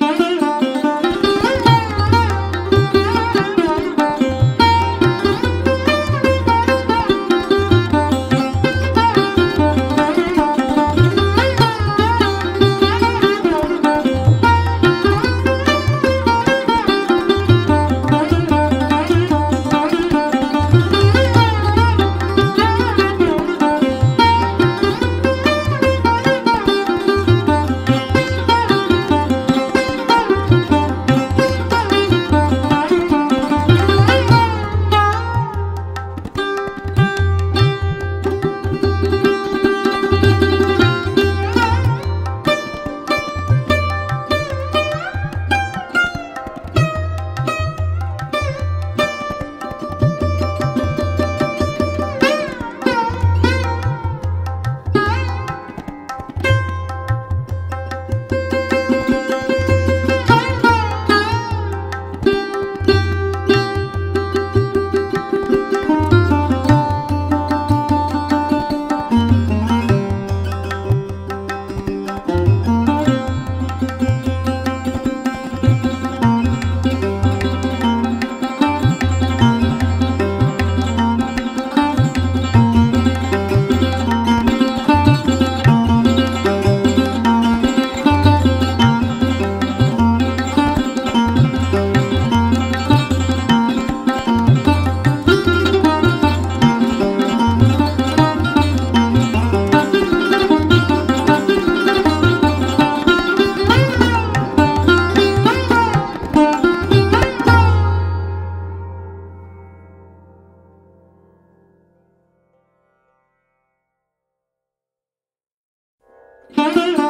Música Música